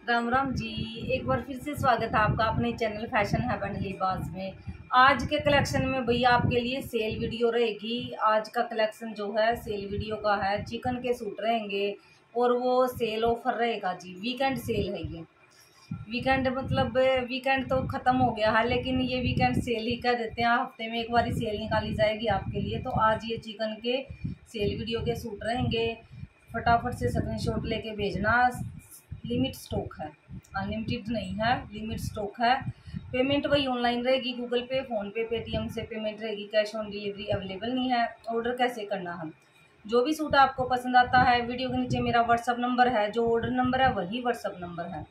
राम राम जी, एक बार फिर से स्वागत है आपका अपने चैनल फ़ैशन है लिबास में। आज के कलेक्शन में भैया आपके लिए सेल वीडियो रहेगी। आज का कलेक्शन जो है, सेल वीडियो का है, चिकन के सूट रहेंगे और वो सेल ऑफ़र रहेगा जी। वीकेंड सेल है ये। वीकेंड मतलब वीकेंड तो ख़त्म हो गया है, लेकिन ये वीकेंड सेल ही कर देते हैं। हफ़्ते में एक बार सेल निकाली जाएगी आपके लिए। तो आज ये चिकन के सेल वीडियो के सूट रहेंगे। फटाफट से स्क्रीन लेके भेजना। लिमिट स्टॉक है। अनलिमिटेड नहीं है, लिमिट स्टॉक है। पेमेंट वही ऑनलाइन रहेगी, गूगल पे, फ़ोनपे, पेटीएम से पेमेंट रहेगी, कैश ऑन डिलीवरी अवेलेबल नहीं है। ऑर्डर कैसे करना है? जो भी सूट आपको पसंद आता है, वीडियो के नीचे मेरा व्हाट्सअप नंबर है, जो ऑर्डर नंबर है, वही व्हाट्सअप नंबर है।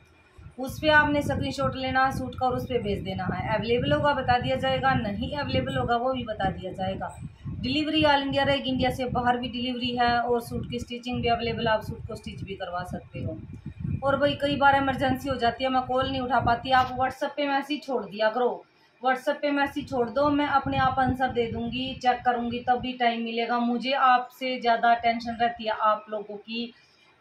उस पर आपने स्क्रीन शॉट लेना है, सूट का, और उस पर भेज देना है। अवेलेबल होगा, बता दिया जाएगा। नहीं अवेलेबल होगा, वो भी बता दिया जाएगा। डिलीवरी ऑल इंडिया रहेगी इंडिया से बाहर भी डिलीवरी है, और सूट की स्टिचिंग भी अवेलेबल आप सूट को स्टिच भी करवा सकते हो। और भाई कई बार इमरजेंसी हो जाती है, मैं कॉल नहीं उठा पाती। आप व्हाट्सएप पे मैसेज छोड़ दिया करो। व्हाट्सएप पे मैसेज छोड़ दो, मैं अपने आप आंसर दे दूँगी चेक करूँगी तब भी टाइम मिलेगा। मुझे आपसे ज़्यादा टेंशन रहती है आप लोगों की,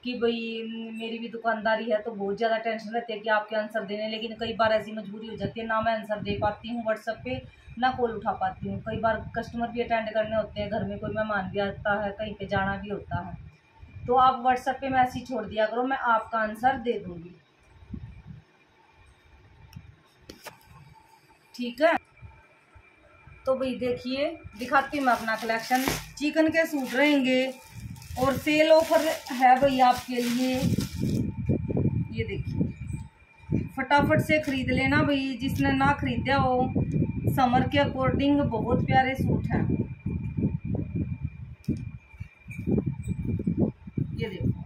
कि भाई मेरी भी दुकानदारी है तो बहुत ज़्यादा टेंशन रहती है कि आपके आंसर देने। लेकिन कई बार ऐसी मजबूरी हो जाती है, ना मैं आंसर दे पाती हूँ व्हाट्सएप पे, ना कॉल उठा पाती हूँ। कई बार कस्टमर भी अटेंड करने होते हैं, घर में कोई मेहमान भी आता है, कहीं पे जाना भी होता है। तो आप व्हाट्सएप पे मैसेज छोड़ दिया करो, मैं आपका आंसर दे दूँगी। ठीक है? तो भाई देखिए, दिखाती हूँ मैं अपना कलेक्शन चिकन के सूट रहेंगे और सेल ऑफ़र है भाई आपके लिए। ये देखिए, फटाफट से ख़रीद लेना भाई, जिसने ना खरीदा हो। समर के अकॉर्डिंग बहुत प्यारे सूट हैं ये देखो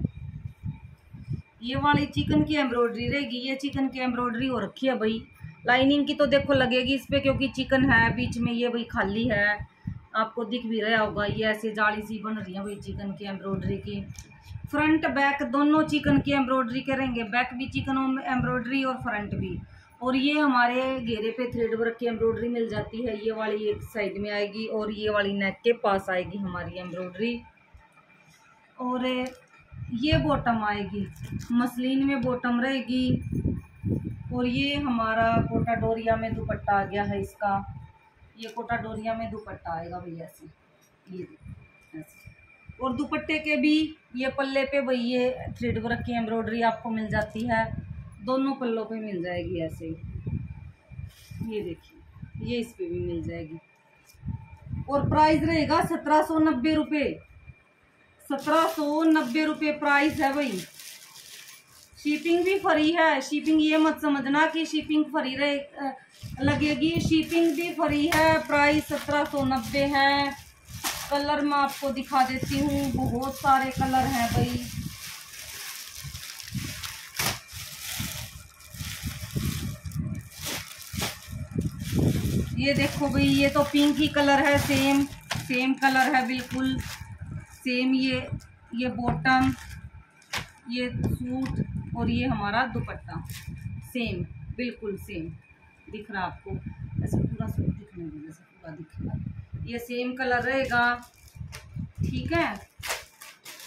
ये वाली चिकन की एम्ब्रॉयडरी रहेगी, ये चिकन की एम्ब्रॉयडरी हो रखी है भाई। लाइनिंग की तो देखो लगेगी इस पर क्योंकि चिकन है, बीच में ये भाई खाली है। आपको दिख भी रहा होगा, ये ऐसे जाली सी बन रही है भाई चिकन की एम्ब्रॉयडरी की। फ्रंट बैक दोनों चिकन की एम्ब्रॉयडरी करेंगे। बैक भी चिकन एम्ब्रॉयडरी और फ्रंट भी। और ये हमारे घेरे पे थ्रेड वर्क की एम्ब्रॉयडरी मिल जाती है। ये वाली एक साइड में आएगी और ये वाली नेक के पास आएगी हमारी एम्ब्रॉयडरी। और ये बॉटम आएगी। मसलिन में बॉटम रहेगी। और ये हमारा कोटा डोरिया में दुपट्टा आ गया है इसका। ये कोटा डोरिया में दुपट्टा आएगा भैया ऐसे। ये ऐसे। और दुपट्टे के भी ये पल्ले पे भाई ये थ्रेड वर्क की एम्ब्रॉयडरी आपको मिल जाती है। दोनों पल्लों पे मिल जाएगी ऐसे। ही ये देखिए, ये इस पर भी मिल जाएगी। और प्राइस रहेगा सत्रह सौ नब्बे रुपये सत्रह सौ नब्बे रुपये प्राइस है भाई। शिपिंग भी फ्री है। शिपिंग ये मत समझना कि शिपिंग फ्री रहे लगेगी। शिपिंग भी फ्री है। प्राइस सत्रह सौ नब्बे है। कलर मैं आपको दिखा देती हूँ। बहुत सारे कलर हैं भाई। ये देखो भाई, ये तो पिंक ही कलर है। सेम सेम कलर है बिल्कुल। सेम ये ये बॉटम, ये सूट और ये हमारा दुपट्टा। सेम, बिल्कुल सेम दिख रहा आपको। ऐसे पूरा सूट दिखने में जैसे पूरा दिखेगा ये सेम कलर रहेगा, ठीक है?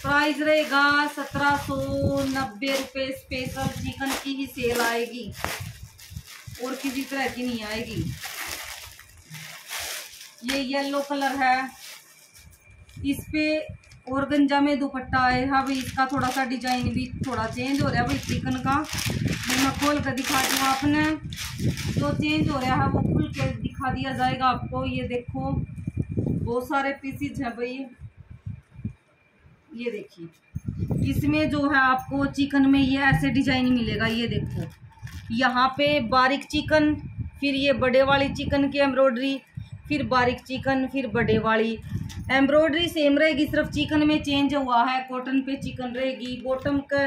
प्राइस रहेगा सत्रह सौ नब्बे रुपये स्पेशल, चिकन की ही सेल आएगी। और किसी तरह की नहीं आएगी। ये येलो कलर है। इस पे और गंजा में दुपट्टा है। हाँ भाई, इसका थोड़ा सा डिज़ाइन भी थोड़ा चेंज हो रहा है भाई चिकन का। मैं खोल कर दिखा दूँ आपने। जो चेंज हो रहा है, वो खुल के दिखा दिया जाएगा आपको। ये देखो, बहुत सारे पीसीज हैं भाई। ये देखिए, इसमें जो है आपको चिकन में ये ऐसे डिज़ाइन मिलेगा। ये देखो, यहाँ पे बारीक चिकन फिर ये बड़े वाली चिकन की एम्ब्रॉयडरी फिर बारीक चिकन, फिर बड़े वाली। एम्ब्रॉयडरी सेम रहेगी, सिर्फ़ चिकन में चेंज हुआ है। कॉटन पे चिकन रहेगी। बॉटम का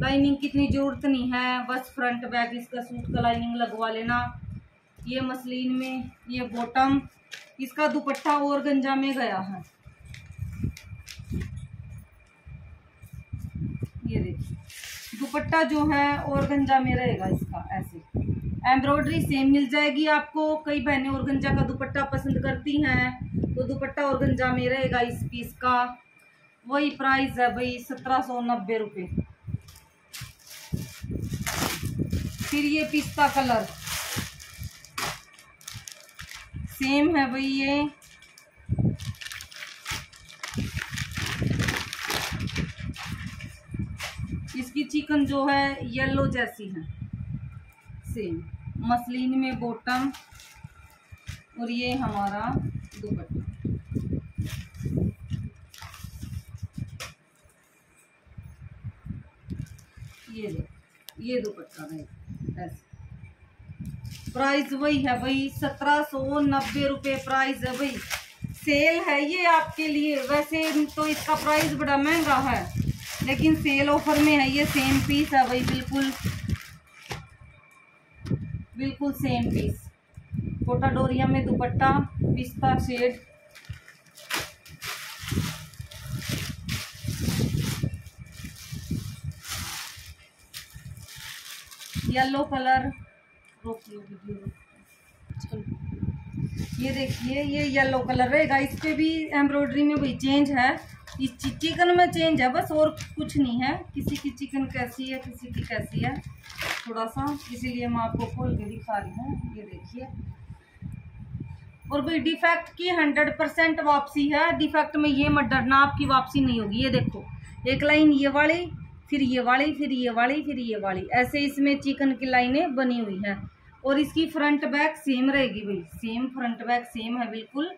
लाइनिंग की इतनी ज़रूरत नहीं है। बस फ्रंट बैक इसका सूट का लाइनिंग लगवा लेना। ये मसलिन में, ये बॉटम इसका दुपट्टा और गंजा में गया है। ये देखिए। दुपट्टा जो है और गंजा में रहेगा इसका, ऐसे। एम्ब्रॉयडरी सेम मिल जाएगी आपको। कई बहनें और गंजा का दुपट्टा पसंद करती हैं तो दुपट्टा और गंजा में रहेगा इस पीस का। वही प्राइस है भाई, सत्रह सौ नब्बे रुपये फिर ये पिस्ता कलर सेम है भाई ये। इसकी चिकन जो है येलो जैसी है। सेम मसलिन में बॉटम और ये हमारा दुपट्टा। ये देखो, ये दुपट्टा है ऐसे। प्राइस वही है भाई, सत्रह सौ नब्बे रुपये प्राइस है भाई। सेल है ये आपके लिए, वैसे तो इसका प्राइस बड़ा महँगा है, लेकिन सेल ऑफ़र में है ये सेम पीस है भाई, बिल्कुल बिल्कुल सेम पीस कोटा डोरिया में दुपट्टा, पिस्ता शेड येलो कलर ये देखिए, ये येलो कलर रहेगा इस पे भी एम्ब्रॉयडरी में भी चेंज है? चिकन में चेंज है, बस और कुछ नहीं है। किसी की चिकन कैसी है, किसी की कैसी है। थोड़ा सा इसीलिए मैं आपको खोल के दिखा रही हूँ। ये देखिए। और भाई डिफेक्ट की हंड्रेड परसेंट वापसी है। डिफेक्ट में ये मत डरना, आपकी वापसी नहीं होगी। ये देखो, एक लाइन, ये वाली, फिर ये वाली, फिर ये वाली, फिर ये वाली। ऐसे इसमें चिकन की लाइनें बनी हुई हैं। और इसकी फ्रंट बैक सेम रहेगी भाई। सेम फ्रंट बैक सेम है, बिल्कुल।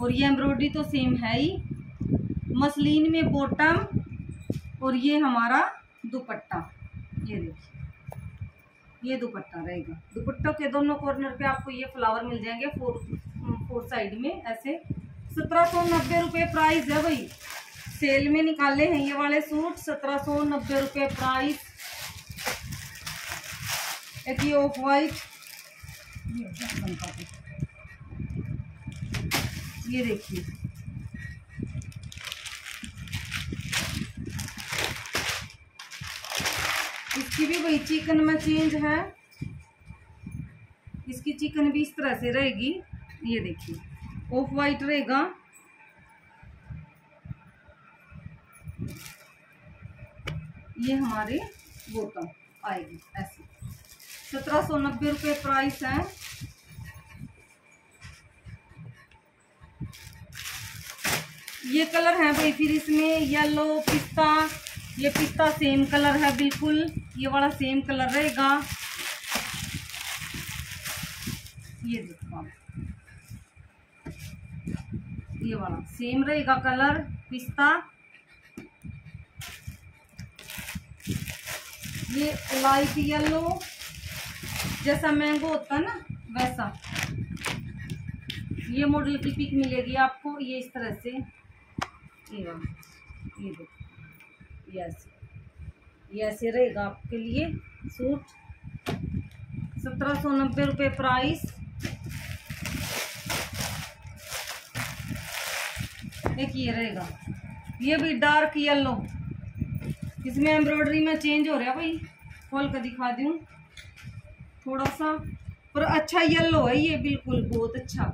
और ये एम्ब्रॉयडरी तो सेम है ही। मसलिन में बॉटम और ये हमारा दुपट्टा। ये देखिए। ये दुपट्टा रहेगा। दुपट्टों के दोनों कॉर्नर पे आपको ये फ्लावर मिल जाएँगे फोर फोर साइड में ऐसे। सत्रह सौ नब्बे रुपये प्राइस है भाई। सेल में निकाले हैं ये वाले सूट सत्रह सौ नब्बे रुपये प्राइस एक ये ऑफ़ वाइट ये देखिए। इसकी भी वही चिकन में चेंज है। इसकी चिकन भी इस तरह से रहेगी। ये देखिए ऑफ़ वाइट रहेगा। ये हमारे बोटम आएगी, ऐसे। सत्रह सौ नब्बे रुपये प्राइस है। ये कलर है भाई, फिर इसमें येलो पिस्ता ये पिस्ता सेम कलर है, बिल्कुल। ये वाला सेम कलर रहेगा। ये देखो ये वाला सेम रहेगा कलर पिस्ता। ये लाइट येलो जैसा मैंगो होता है ना, वैसा। ये मॉडल की पिक मिलेगी आपको, ये इस तरह से। ये ये देखो। ये ऐसे। रहेगा आपके लिए सूट। सत्रह सौ नब्बे रुपये प्राइस। एक ये रहेगा। ये भी डार्क येलो। इसमें एम्ब्रॉयडरी में चेंज हो रहा है भाई। खोल कर दिखा दूँ। थोड़ा सा। पर अच्छा येलो है ये, बिल्कुल बहुत अच्छा।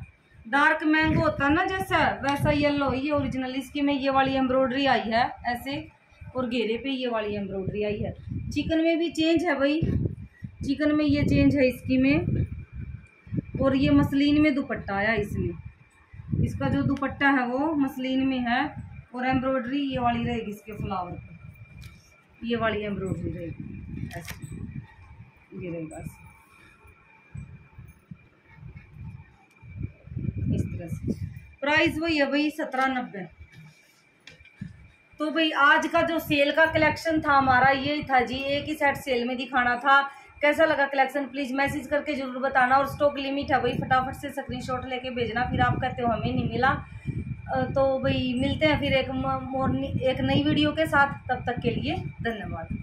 डार्क मैंगो होता है ना जैसा, वैसा येलो ये। ओरिजिनल इसकी में ये वाली एम्ब्रॉयडरी आई है, ऐसे। और घेरे पे ये वाली एम्ब्रॉयडरी आई है। चिकन में भी चेंज है भाई। चिकन में ये चेंज है इसकी में। और ये मसलिन में दुपट्टा आया इसमें। इसका जो दुपट्टा है वो मसलिन में है और एम्ब्रॉयडरी ये वाली रहेगी इसके फ्लावर पर ये वाली एम्ब्रॉयडरी रहेगी। ये रहेगा इस तरह से। प्राइस वही है भाई सत्रह नब्बे। तो भाई, आज का जो सेल का कलेक्शन था हमारा, ये था जी, एक ही सेट सेल में दिखाना था। कैसा लगा कलेक्शन प्लीज़ मैसेज करके ज़रूर बताना और स्टॉक लिमिट है भाई, फटाफट से स्क्रीनशॉट लेके भेजना, फिर आप कहते हो हमें नहीं मिला। तो भाई, मिलते हैं फिर एक मॉर्निंग एक नई वीडियो के साथ, तब तक के लिए धन्यवाद।